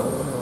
todo.